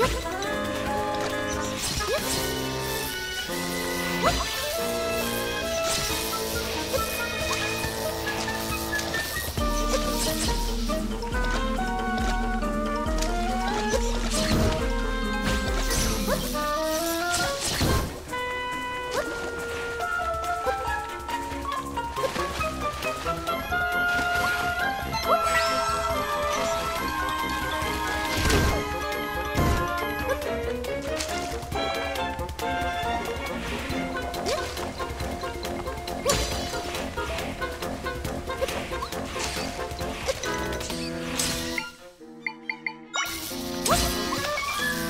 よっ。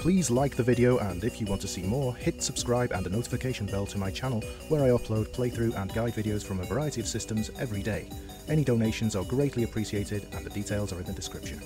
please like the video and if you want to see more, hit subscribe and the notification bell to my channel where I upload playthrough and guide videos from a variety of systems every day. Any donations are greatly appreciated and the details are in the description.